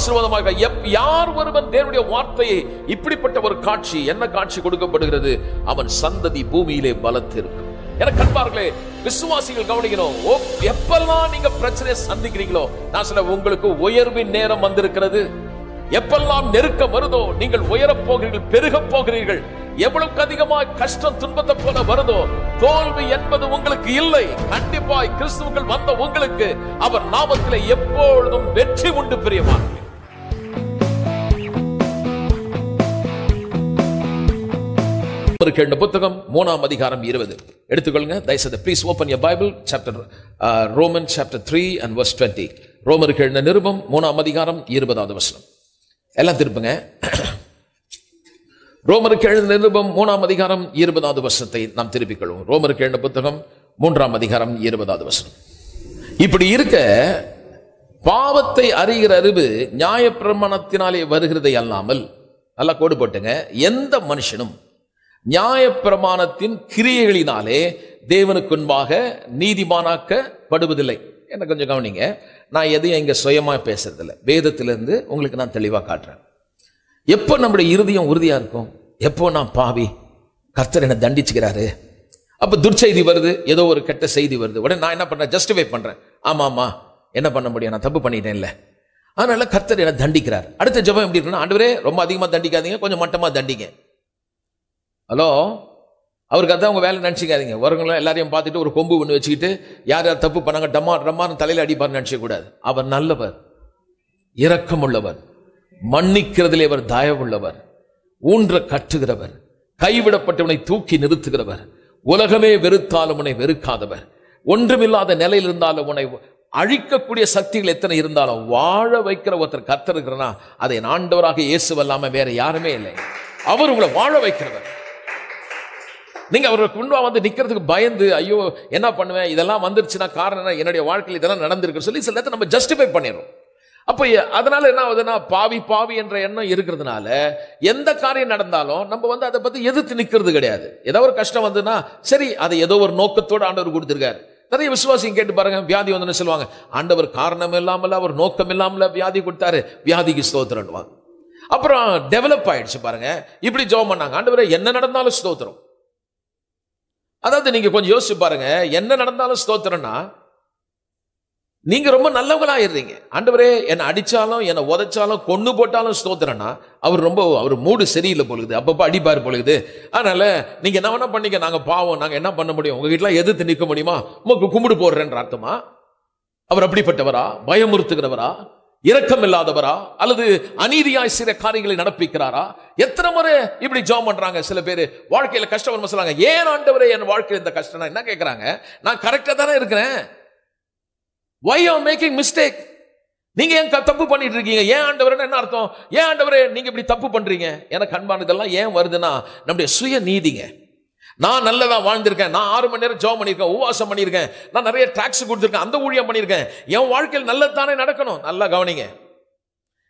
ஆசீர்வாதமாக யார் ஒருவன் தேவனுடைய வார்த்தையை இப்படிப்பட்ட ஒரு காட்சி என்ன காட்சி கொடுக்கப்படுகிறது? அவன் சந்ததி பூமியிலே பலத்திருக்கும் என கண்பார்களே விசுவாசிகள் கவனிக்கணும். ஓ, எப்பெல்லாம் நீங்க பிரச்சனையை சந்திக்கிறீங்களோ நான் சொல்ல உங்களுக்கு உயர்வின் நேரம் வந்திருக்கிறது. எப்பெல்லாம் நெருக்கம் வருதோ நீங்கள் உயரப் போகிறீர்கள் பெருகப் போகிறீர்கள் எவ்வளவுக்கு அதிகமாக கஷ்டம் துன்பத்தை போல வருதோ தோல்வி என்பது உங்களுக்கு இல்லை. கண்டிப்பாய் கிறிஸ்துவுக்குள் வந்த உங்களுக்கு அவர் நாமத்தில் எப்பொழுதும் வெற்றி உண்டு பிரியமானவர்களே. ரோமருக்கு எழுதின புத்தகம் மூணாம் அதிகாரம் இருபது. எடுத்துக்கொள்ளுங்க. தயவுசெய்து please open your Bible chapter Roman chapter three and verse twenty ரோமருக்கு எழுந்த நிருபம் மூணாம் அதிகாரம் இருபதாவது வசனம். எல்லாம் திருப்புங்க. ரோமருக்கு எழுந்த நிருபம் மூணாம் அதிகாரம் இருபதாவது வருஷத்தை நாம் திருப்பிக் கொள்வோம் ரோமருக்கு எழுதின புத்தகம் மூன்றாம் அதிகாரம் இருபதாவது வசனம். இப்படி இருக்க பாவத்தை அறிகிற அறிவு நியாயப்பிரமாணத்தினாலே வருகிறதை அல்லாமல் நல்லா கோடு போட்டுங்க. எந்த மனுஷனும் நியாயப்பிரமாணத்தின் கிரியைகளினாலே தேவனுக்கு முன்பாக நீதிமானாக்கப்படுவதில்லை. என்ன கொஞ்சம் கவனிங்க. நான் எதையும் இங்கே சுயமாக பேசுறதில்லை. வேதத்திலிருந்து உங்களுக்கு நான் தெளிவாக காட்டுறேன். எப்போ நம்முடைய இறுதியம் உறுதியாக இருக்கும்? எப்போ நான் பாவி? கர்த்தர் என்னை தண்டிச்சுக்கிறாரு. அப்போ துர்ச்செய்தி வருது ஏதோ ஒரு கெட்ட செய்தி வருது. உடனே நான் என்ன பண்ணுறேன் ஜஸ்டிஃபை பண்ணுறேன் ஆமாம் ஆமாம் என்ன பண்ண முடியும்? நான் தப்பு பண்ணிட்டேன்ல. அதனால கர்த்தர் என்னை தண்டிக்கிறார். அடுத்த ஜபம் எப்படி இருக்குன்னா ஆண்டவரே ரொம்ப அதிகமாக தண்டிக்காதீங்க கொஞ்சம் மட்டமாக தண்டிங்க. ஹலோ? அவருக்கு அதான் உங்கள் வேலை நினச்சிக்காதீங்க. வரவங்களும் எல்லாரையும் பார்த்துட்டு ஒரு கொம்பு ஒன்று வச்சுக்கிட்டு யார் யார் தப்பு பண்ணாங்க டம்மா டம்மான்னு தலையில் அடிப்பார்னு நினைச்ச அவர் நல்லவர். இரக்கமுள்ளவர். மன்னிக்கிறதிலே அவர் தயவுள்ளவர். ஊன்ற கற்றுகிறவர். கைவிடப்பட்டவனை தூக்கி நிறுத்துகிறவர். உலகமே வெறுத்தாலும் உன்னை வெறுக்காதவர். ஒன்றுமில்லாத நிலையில் இருந்தாலும் உன்னை அழிக்கக்கூடிய சக்திகள் எத்தனை இருந்தாலும் வாழ வைக்கிற ஒருத்தர் கத்திருக்கிறனா அதை ஆண்டவராக இயேசுவல்லாமல் வேற யாருமே இல்லை. அவர் உங்களை வாழ வைக்கிறவர். நீங்கள் அவருக்கு முன்பா வந்து நிற்கிறதுக்கு பயந்து ஐயோ என்ன பண்ணுவேன்? இதெல்லாம் வந்துருச்சுன்னா காரணம் என்ன? என்னுடைய வாழ்க்கையில் இதெல்லாம் நடந்திருக்கு சொல்லி சில நேரத்தை நம்ம ஜஸ்டிஃபை பண்ணிடுறோம். அப்போ அதனால என்ன ஆகுதுன்னா பாவி பாவி என்ற எண்ணம் இருக்கிறதுனால எந்த காரியம் நடந்தாலும் நம்ம வந்து அதை பற்றி எதிர்த்து நிற்கிறது கிடையாது. ஏதோ ஒரு கஷ்டம் வந்துன்னா சரி அதை ஏதோ ஒரு நோக்கத்தோடு ஆண்டவர் கொடுத்துருக்காரு. நிறைய விசுவாசிங்க கேட்டு பாருங்க வியாதி வந்து சொல்லுவாங்க ஆண்டவர் காரணம் இல்லாமல் அவர் நோக்கம் இல்லாமல் வியாதி கொடுத்தாரு. வியாதிக்கு ஸ்தோத்திரம்வாங்க அப்புறம் டெவலப் ஆயிடுச்சு பாருங்க. இப்படி ஜோம் பண்ணாங்க. ஆண்டவரே என்ன நடந்தாலும் ஸ்தோத்திரம். அதாவது நீங்க கொஞ்சம் யோசிச்சு பாருங்க. என்ன நடந்தாலும் ஸ்தோத்திரம்னா நீங்க ரொம்ப நல்லவங்களா ஆண்டவரே என்னை அடிச்சாலும் என்னை உதைச்சாலும் கொண்டு போட்டாலும் ஸ்தோத்திரம்னா அவர் ரொம்ப அவர் மூடு சரியில்லை பொழுது அப்பப்போ அடிப்பார் பொழுது அதனால நீங்க என்ன வேணால் பண்ணிக்க நாங்க பாவம் நாங்க என்ன பண்ண முடியும்? உங்ககிட்ட எதிர்த்து நிற்க முடியுமா? உமக்கு கும்பிடு போடுறேன்ற அர்த்தமா? அவர் அப்படிப்பட்டவரா? பயமுறுத்துகிறவரா? இரக்கம் இல்லாதவரா அல்லது அநீதியாய் சில காரியங்களை நடப்பிக்கிறாரா? எத்தனை முறை இப்படி ஜாம் பண்றாங்க சில பேர்? வாழ்க்கையில கஷ்டம் வரும் சொல்றாங்க ஏன் ஆண்டவரே என் வாழ்க்கையில் இந்த கஷ்டம் என்ன கேட்கறாங்க நான் கரெக்டா தானே இருக்கிறேன். வை ஆர் மேக்கிங் மிஸ்டேக் நீங்க ஏன் க- தப்பு பண்ணிட்டு இருக்கீங்க? ஏன் ஆண்டவரே என்ன அர்த்தம்? ஏன் ஆண்டவரே நீங்க இப்படி தப்பு பண்றீங்க? எனக்கு அன்பானதெல்லாம் ஏன் வருதுன்னா நம்முடைய சுய நீதிங்க நான் நல்லதாக வாழ்ந்திருக்கேன். நான் ஆறு மணி நேரம் ஜாப் பண்ணியிருக்கேன் உபவாசம் பண்ணியிருக்கேன். நான் நிறைய டாக்ஸ் கொடுத்துருக்கேன் அந்த ஊழியம் பண்ணியிருக்கேன். என் வாழ்க்கையில் நல்லது தானே நடக்கணும்? நல்லா கவனிங்க.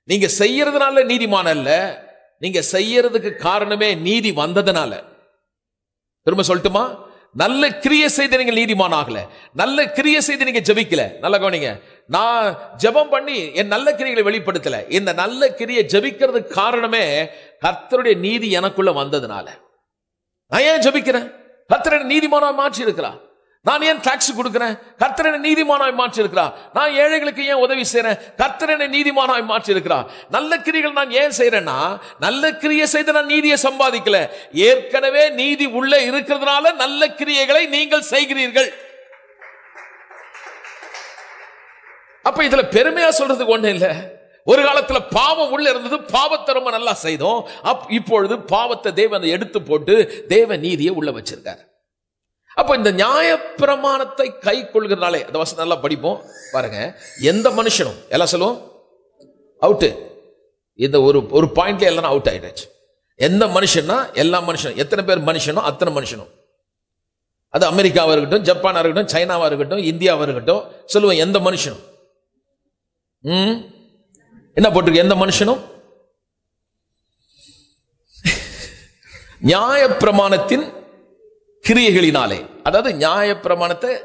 நீங்கள் செய்யறதுனால நீதிமான அல்ல. நீங்கள் செய்யறதுக்கு காரணமே நீதி வந்ததுனால. திரும்ப சொல்லட்டுமா? நல்ல கிரிய செய்து நீங்கள் நீதிமான் ஆகல. நல்ல கிரிய செய்து நீங்க ஜபிக்கல. நல்ல கவனிங்க. நான் ஜெபம் பண்ணி என் நல்ல கிரியைகளை வெளிப்படுத்தல. இந்த நல்ல கிரியை ஜெபிக்கிறதுக்கு காரணமே கர்த்தருடைய நீதி எனக்குள்ள வந்ததுனால. நான் ஏன் ஜபிக்கிறேன்? கத்திரனை நீதிமானாய் மாற்றி இருக்கிறா நான் ஏன் டாக்ஸ் கொடுக்கிறேன்? கர்த்தரனை நீதிமானாய் மாற்றி இருக்கிறா நான் ஏழைகளுக்கு ஏன் உதவி செய்கிறேன் கர்த்தரனை நீதிமானாய் மாற்றி இருக்கிறா நல்ல கிரிகள் நான் ஏன் செய்கிறேன்னா நல்ல கிரியை செய்து நான் நீதியை சம்பாதிக்கல. ஏற்கனவே நீதி உள்ள இருக்கிறதுனால நல்ல கிரியைகளை நீங்கள் செய்கிறீர்கள். அப்ப இதுல பெருமையா சொல்றதுக்கு ஒண்ணு இல்லை. ஒரு காலத்துல பாவம் உள்ள இருந்தது பாவத்தை ரொம்ப நல்லா செய்தோம். அப் இப்பொழுது பாவத்தை தேவன் எடுத்து போட்டு தேவ நீதியை உள்ள வச்சிருக்காரு. அப்ப இந்த நியாயப்பிரமாணத்தை கை கொள்கிறதுனாலே அந்த வசனம் நல்லா படிப்போம் பாருங்க. எந்த மனுஷனும் எல்லாம் சொல்லுவோம்? அவுட்டு இந்த ஒரு ஒரு பாயிண்ட்ல எல்லாம் அவுட் ஆயிடுச்சு எந்த மனுஷன்னா எல்லா மனுஷனும். எத்தனை பேர் மனுஷனோ அத்தனை மனுஷனும். அது அமெரிக்காவாக இருக்கட்டும் ஜப்பானாக இருக்கட்டும் சைனாவாக இருக்கட்டும் இந்தியாவாக இருக்கட்டும் சொல்லுவோம் எந்த மனுஷனும். ம்? என்ன போட்டிருக்கு? எந்த மனுஷனும்? நியாயப்பிரமாணத்தின் கிரியைகளினாலே அதாவது நியாயப்பிரமாணத்தை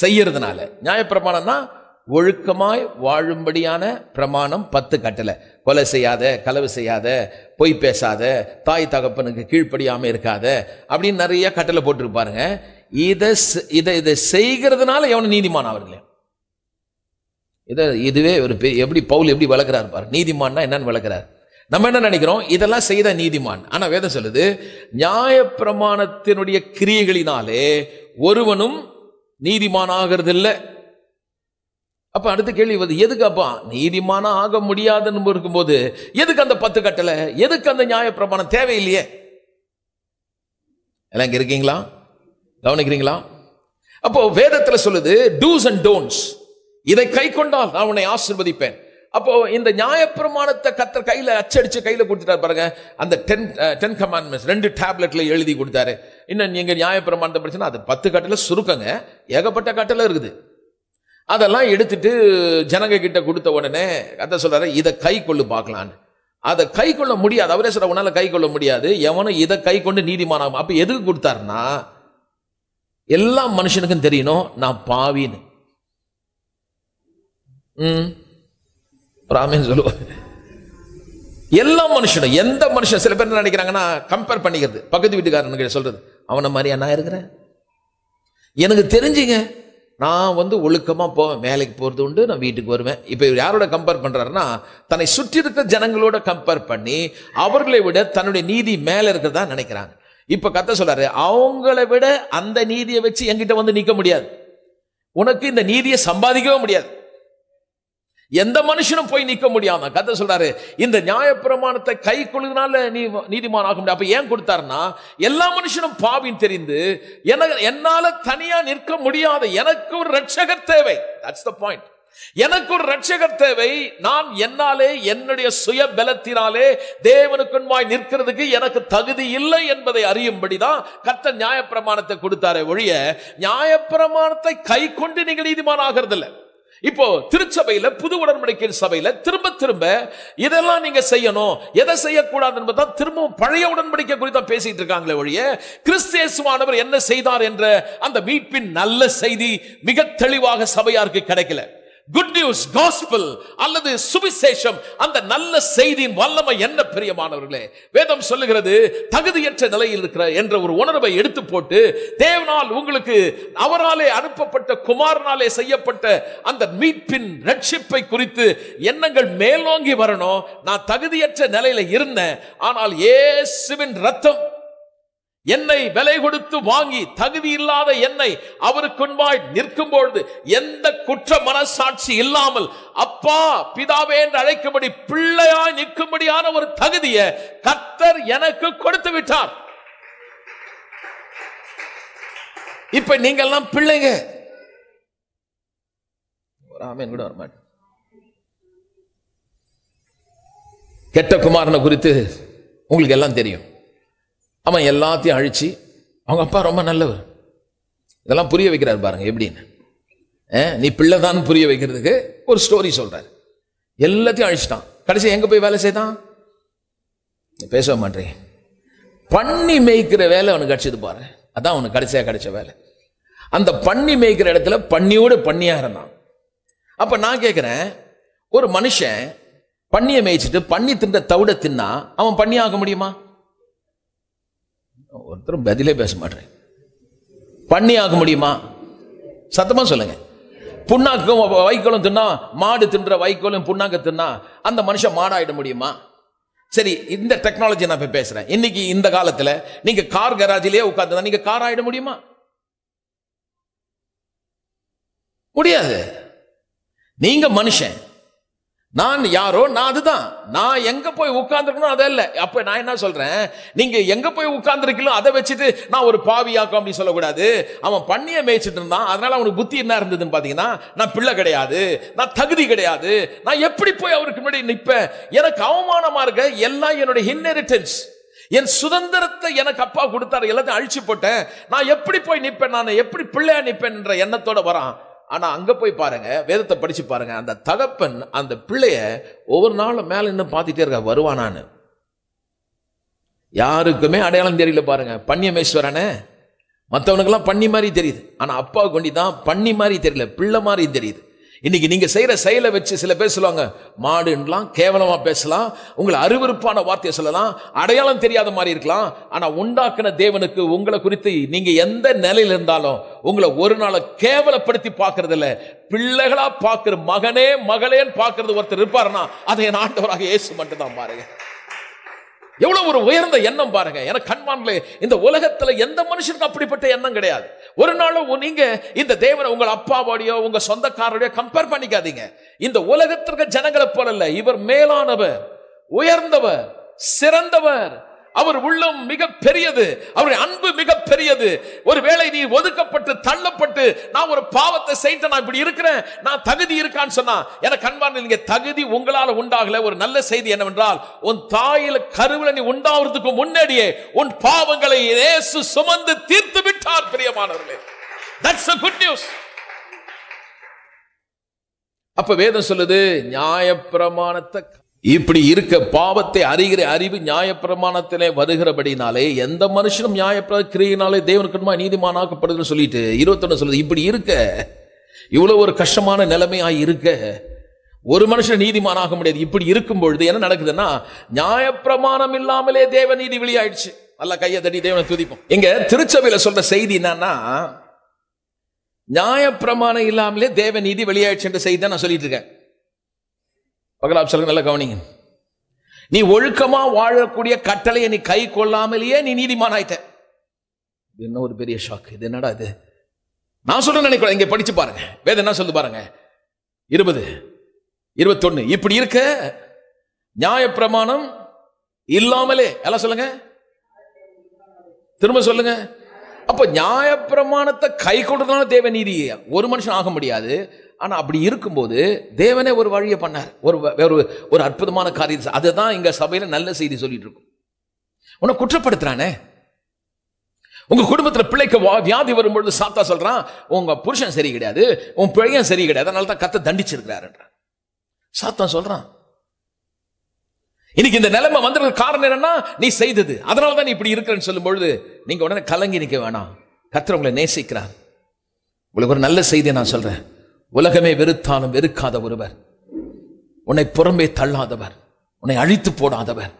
செய்யறதுனால. நியாயப்பிரமாணம்னா ஒழுக்கமாய் வாழும்படியான பிரமாணம் பத்து கட்டளை. கொலை செய்யாத களவு செய்யாத பொய் பேசாத தாய் தகப்பனுக்கு கீழ்ப்படியாமல் இருக்காத அப்படின்னு நிறைய கட்டளை போட்டிருப்பாருங்க. இதை செ- இதை இதை செய்கிறதுனால எவனும் நீதிமான் அவர்களே இதை இதுவே ஒரு எப்படி பவுல் எப்படி வளர்க்குறாரு பாரு. நீதிமான்னா என்னன்னு வளர்க்குறாரு நம்ம என்ன நினைக்கிறோம்? இதெல்லாம் செய்த நீதிமான். ஆனா வேதம் சொல்லுது நியாயப்பிரமாணத்தினுடைய கிரியைகளினாலே ஒருவனும் நீதிமான் ஆகிறது இல்லை அப்ப அடுத்த கேள்வி வருது எதுக்கு அப்பா? நீதிமானா ஆக முடியாதுன்னு இருக்கும்போது எதுக்கு அந்த பத்து கட்டளை? எதுக்கு அந்த நியாயப்பிரமாணம் தேவையில்லையே? எல்லாம் இங்க இருக்கீங்களா? கவனிக்கிறீங்களா? அப்போ வேதத்துல சொல்லுது டூஸ் அண்ட் டோன்ட்ஸ் இதை கை கொண்டால் நான் உன்னை ஆசிர்வதிப்பேன். அப்போ இந்த நியாயப்பிரமாணத்தை கத்தர் கையில அச்சடிச்சு கையில கொடுத்துட்டாரு பாருங்க. அந்த டென் டென் கமாண்ட்மெண்ட்ஸ் ரெண்டு டேப்லெட்ல எழுதி கொடுத்தாரு. இன்னும் நீங்க நியாயப்பிரமாணத்தை படிச்சுன்னா அது பத்து கட்டளை சுருக்கங்க. ஏகப்பட்ட கட்டளை இருக்குது. அதெல்லாம் எடுத்துட்டு ஜனங்க கிட்ட கொடுத்த உடனே கத்த சொல்றாரு இதை கை கொள்ளு பார்க்கலான்னு. அதை கை கொள்ள முடியாது. அவரே சொல்ற உன்னால கை கொள்ள முடியாது. எவனும் இதை கை கொண்டு நீதிமானாகும். அப்ப எதுக்கு கொடுத்தாருன்னா எல்லா மனுஷனுக்கும் தெரியணும் நான் பாவின்னு. ம். ராமேன் சொல்லுவார் எல்லா மனுஷனும் எந்த மனுஷன் சில பேர் என்ன நினைக்கிறாங்கன்னா கம்பேர் பண்ணிக்கிறது. பக்கத்து வீட்டுக்காரனுக்கு சொல்றது அவனை மாதிரியா நான் இருக்கிறேன் எனக்கு தெரிஞ்சுங்க நான் வந்து ஒழுக்கமா போவேன். வேலைக்கு போறது உண்டு நான் வீட்டுக்கு வருவேன். இப்போ இவர் யாரோட கம்பேர் பண்றாருன்னா தன்னை சுற்றி இருக்க ஜனங்களோட கம்பேர் பண்ணி அவர்களை விட தன்னுடைய நீதி மேல இருக்கிறதா நினைக்கிறாங்க. இப்ப கத்த சொல்றாரு அவங்களை விட அந்த நீதியை வச்சு என்கிட்ட வந்து நிக்க முடியாது. உனக்கு இந்த நீதியை சம்பாதிக்கவே முடியாது. எந்த மனுஷனும் போய் நிற்க முடியாம கத்த சொல்றாரு இந்த நியாயப்பிரமாணத்தை கை கொள்ளுனால நீ நீதிமான் ஆக முடியாது அப்ப ஏன் கொடுத்தாருன்னா எல்லா மனுஷனும் பாவின் தெரிந்து எனக்கு என்னால தனியா நிற்க முடியாது எனக்கு ஒரு ரட்சகர் தேவை. தட்ஸ் த பாயிண்ட் எனக்கு ஒரு ரட்சகர் தேவை. நான் என்னாலே என்னுடைய சுய பலத்தினாலே தேவனுக்குன்மாய் நிற்கிறதுக்கு எனக்கு தகுதி இல்லை என்பதை அறியும்படிதான் கத்த நியாயப்பிரமாணத்தை கொடுத்தாரே ஒழிய நியாயப்பிரமாணத்தை கை கொண்டு நீங்கள் நீதிமான் ஆகிறது இல்லை இப்போ திருச்சபையில புது உடன்படிக்கையின் சபையில திரும்ப திரும்ப இதெல்லாம் நீங்க செய்யணும். எதை செய்யக்கூடாது என்பதுதான் திரும்பவும் பழைய உடன்படிக்கை குறித்து பேசிட்டு இருக்காங்களே ஒழிய கிறிஸ்தேசுவானவர் என்ன செய்தார் என்ற அந்த மீட்பின் நல்ல செய்தி மிக தெளிவாக சபையாருக்கு கிடைக்கல. குட் நியூஸ் காஸ்பிள் அல்லது சுவிசேஷம் அந்த நல்ல செய்தியின் வல்லமை என்ன பிரியமானவர்களே? வேதம் சொல்லுகிறது தகுதியற்ற நிலையில் இருக்கிற என்ற ஒரு உணர்வை எடுத்து போட்டு தேவனால் உங்களுக்கு அவராலே அனுப்பப்பட்ட குமாரனாலே செய்யப்பட்ட அந்த மீட்பின் ரட்சிப்பை குறித்து எண்ணங்கள் மேலோங்கி வரணும். நான் தகுதியற்ற நிலையில இருந்தேன் ஆனால் ஏசுவின் ரத்தம் என்னை விலை கொடுத்து வாங்கி தகுதி இல்லாத என்னை அவருக்குன்பாய் நிற்கும் பொழுது எந்த குற்ற மனசாட்சி இல்லாமல் அப்பா பிதாவே என்று அழைக்கும்படி பிள்ளையாய் நிற்கும்படியான ஒரு தகுதியை கர்த்தர் எனக்கு கொடுத்து விட்டார். இப்ப நீங்கெல்லாம் பிள்ளைங்க. ஒரு ஆமேன் கூட வரமாட்டேன். கெட்ட குமாரனை குறித்து உங்களுக்கு எல்லாம் தெரியும். அவன் எல்லாத்தையும் அழிச்சு அவங்க அப்பா ரொம்ப நல்லவர். இதெல்லாம் புரிய வைக்கிறார் பாருங்க எப்படின்னு. நீ நீ பிள்ளைதான் புரிய வைக்கிறதுக்கு ஒரு ஸ்டோரி சொல்றாரு. எல்லாத்தையும் அழிச்சிட்டான். கடைசி எங்க போய் வேலை செய்தான்? பேச மாட்டேன் பண்ணி மேய்க்கிற வேலை அவனுக்கு கிடைச்சது பாரு. அதான் அவனுக்கு கடைசியாக கிடைச்ச வேலை. அந்த பண்ணி மேய்க்கிற இடத்துல பண்ணியோடு பண்ணியாக இருந்தான். அப்போ நான் கேட்குறேன் ஒரு மனுஷன் பண்ணியை மேய்ச்சிட்டு பண்ணி தின்ற தவிட தின்னா அவன் பண்ணி ஆக முடியுமா? ஒருத்தரும் பதிலே பேச மாட்டேன் பண்ணி ஆக முடியுமா? சத்தமாக சொல்லுங்க. புண்ணாக்கும் வைக்கோலும் தின்னா மாடு தின்ற வைக்கோலும் புண்ணாக்க தின்னா அந்த மனுஷன் மாடாயிட முடியுமா? சரி இந்த டெக்னாலஜி நான் இப்போ பேசுறேன். இன்னைக்கு இந்த காலத்தில் நீங்க கார் கராஜிலேயே உட்கார்ந்து நீங்க கார் ஆயிட முடியுமா? முடியாது. நீங்க மனுஷன் நான் யாரோ? நான் அதுதான். நான் எங்க போய் உட்கார்ந்துருக்கணும் அதை இல்லை அப்ப நான் என்ன சொல்றேன்? நீங்க எங்க போய் உட்கார்ந்துருக்கீங்களோ அதை வச்சுட்டு நான் ஒரு பாவியாக்கும் அப்படின்னு சொல்லக்கூடாது. அவன் பண்ணிய மேய்ச்சிட்டு இருந்தான். அதனால அவனுக்கு புத்தி என்ன இருந்ததுன்னு பாத்தீங்கன்னா நான் பிள்ளை கிடையாது. நான் தகுதி கிடையாது. நான் எப்படி போய் அவருக்கு முன்னாடி நிற்பேன்? எனக்கு அவமானமா இருக்க எல்லாம் என்னுடைய இன்ஹெரிட்டன்ஸ் என் சுதந்திரத்தை எனக்கு அப்பா கொடுத்தாரு. எல்லாத்தையும் அழிச்சு போட்டேன். நான் எப்படி போய் நிற்பேன்? நான் எப்படி பிள்ளையா நிற்பேன் என்ற எண்ணத்தோட வரான். ஆனால் அங்கே போய் பாருங்க வேதத்தை படித்து பாருங்க. அந்த தகப்பன் அந்த பிள்ளைய ஒவ்வொரு நாளும் மேலே இன்னும் பார்த்துட்டே இருக்கா வருவானான்னு. யாருக்குமே அடையாளம் தெரியல பாருங்க. பன்னியமேஸ்வரனே. மற்றவனுக்கெல்லாம் பண்ணி மாதிரி தெரியுது. ஆனால் அப்பாவுக்கு கொண்டி தான் பண்ணி மாதிரி தெரியல பிள்ளை மாதிரி தெரியுது. இன்னைக்கு நீங்க செய்யற செயலை வச்சு சில பேர் சொல்லுவாங்க மாடுலாம் கேவலமா பேசலாம். உங்களை அருவருப்பான வார்த்தையை சொல்லலாம். அடையாளம் தெரியாத மாதிரி இருக்கலாம். ஆனா உண்டாக்குன தேவனுக்கு உங்களை குறித்து நீங்க எந்த நிலையில இருந்தாலும் உங்களை ஒரு நாளை கேவலப்படுத்தி பார்க்கறது இல்ல பிள்ளைகளா பார்க்கிற மகனே மகளேன்னு பார்க்கறது ஒருத்தர் இருப்பாருன்னா அதை என் ஆண்டவராக இயேசு மட்டும் தான் பாருங்க. எவ்வளவு ஒரு உயர்ந்த எண்ணம் பாருங்க. எனக்கு கண்மான்களே இந்த உலகத்துல எந்த மனுஷனுக்கும் அப்படிப்பட்ட எண்ணம் கிடையாது. ஒரு நாளும் நீங்க இந்த தேவனை உங்க அப்பாவோடையோ உங்க சொந்தக்காரோடையோ கம்பேர் பண்ணிக்காதீங்க. இந்த உலகத்திற்கு ஜனங்களை போல இல்ல இவர் மேலானவர் உயர்ந்தவர் சிறந்தவர் அவர் உள்ளம் மிக பெரியது அவருடைய அன்பு மிக பெரியது ஒருவேளை நீ ஒதுக்கப்பட்டு தள்ளப்பட்டு நான் ஒரு பாவத்தை செய்து நான் இப்படி இருக்கிறேன் நான் தகுதி இருக்கான்னு சொன்னா எனக்கு அன்பான நீங்க தகுதி உங்களால உண்டாகல. ஒரு நல்ல செய்தி என்னவென்றால் உன் தாயில கருவில நீ உண்டாவதுக்கு முன்னாடியே உன் பாவங்களை இயேசு சுமந்து தீர்த்து விட்டார் பிரியமானவர்களே. தட்ஸ் அ குட் நியூஸ் அப்ப வேதம் சொல்லுது நியாயப்பிரமாணத்தை இப்படி இருக்க பாவத்தை அறிகிற அறிவு நியாயப்பிரமாணத்திலே வருகிறபடினாலே எந்த மனுஷனும் நியாயப்பிர கிரியினாலே தேவனுக்கு நீதிமானாக்கப்படுதுன்னு சொல்லிட்டு இருபத்தொன்னு சொல்லுது இப்படி இருக்க இவ்வளோ ஒரு கஷ்டமான நிலைமையாக இருக்க ஒரு மனுஷன் நீதிமானாக முடியாது. இப்படி இருக்கும் பொழுது என்ன நடக்குதுன்னா நியாயப்பிரமாணம் இல்லாமலே தேவ நீதி வெளியாயிடுச்சு. நல்லா கையை தட்டி தேவனை துதிப்போம். இங்க திருச்சபையில சொல்ற செய்தி என்னன்னா நியாயப்பிரமாணம் இல்லாமலே தேவ நீதி வெளியாயிடுச்சு செய்தி தான் நான் சொல்லிட்டு இருக்கேன். பகலாப் சொல்லுங்க நல்லா கவனிங்க. நீ ஒழுக்கமா வாழக்கூடிய கட்டளையை நீ கை கொள்ளாமலேயே நீ நீதிமான் ஆயிட்ட. இது என்ன ஒரு பெரிய ஷாக் இது என்னடா இது? நான் சொல்றேன் நினைக்கிறேன் இங்க படிச்சு பாருங்க. வேதம் என்ன சொல்லு பாருங்க? இருபது இருபத்தொன்னு. இப்படி இருக்க நியாயப்பிரமாணம் இல்லாமலே. எல்லாம் சொல்லுங்க? திரும்ப சொல்லுங்க. அப்ப நியாயப்பிரமாணத்தை கை கொண்டதுனால தேவ நீதி ஒரு மனுஷன் ஆக முடியாது. ஆனால் அப்படி இருக்கும்போது தேவனே ஒரு வழியை பண்ணார். ஒரு ஒரு ஒரு அற்புதமான காரியம் அதுதான் எங்கள் சபையில் நல்ல செய்தி சொல்லிட்டு இருக்கும். உன்னை குற்றப்படுத்துறானே. உங்க குடும்பத்தில் பிள்ளைக்கு வா- வியாதி வரும்பொழுது சாத்தா சொல்றான் உங்க புருஷன் சரி கிடையாது உன் பிள்ளையும் சரி கிடையாது அதனால தான் கத்தை தண்டிச்சிருக்கிறாருன்றான். சாத்தான் சொல்றான். இன்னைக்கு இந்த நிலைமை வந்ததுக்கு காரணம் என்னன்னா நீ செய்தது. அதனால தான் நீ இப்படி இருக்கிறேன்னு சொல்லும் பொழுது நீங்க உடனே கலங்கி நிற்க வேணாம். கத்திர உங்களை நேசிக்கிறார். உங்களுக்கு ஒரு நல்ல செய்தியை நான் சொல்றேன். உலகமே வெறுத்தாலும் வெறுக்காத ஒருவர். உன்னை புறம்பே தள்ளாதவர். உன்னை அழித்து போடாதவர்.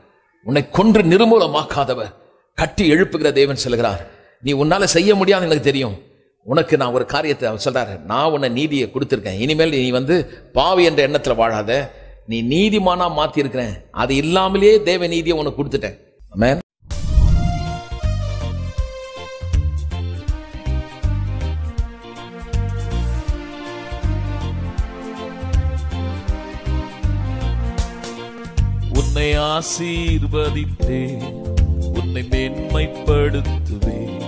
உன்னை கொன்று நிர்மூலமாக்காதவர். கட்டி எழுப்புகிற தேவன் சொல்கிறார். நீ உன்னால செய்ய முடியாது எனக்கு தெரியும். உனக்கு நான் ஒரு காரியத்தை அவர் சொல்றாரு. நான் உன்னை நீதியை கொடுத்துருக்கேன். இனிமேல் நீ வந்து பாவி என்ற எண்ணத்தில் வாழாத. நீ நீதிமானா மாத்தி இருக்கிறேன் அது இல்லாமலேயே தேவ நீதியை உனக்கு கொடுத்துட்டேன். ஆமென் உன்னை ஆசீர்வதித்தேன். உன்னை மேன்மைப்படுத்துவேன்.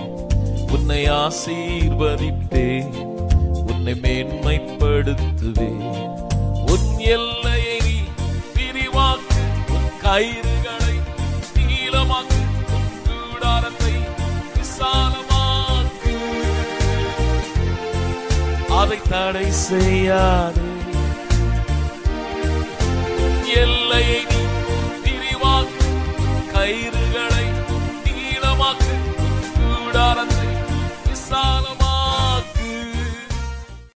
உன்னை ஆசீர்வதித்தேன். உன்னை மேன்மைப்படுத்துவேன். உன் எல்லையை நீ விரிவாக்கு. உன் கயிறுகளை நீளமாக்கு. உன் கூடாரத்தை விசாலமாக்கு. அதை தடை செய்யாது. எல்லையை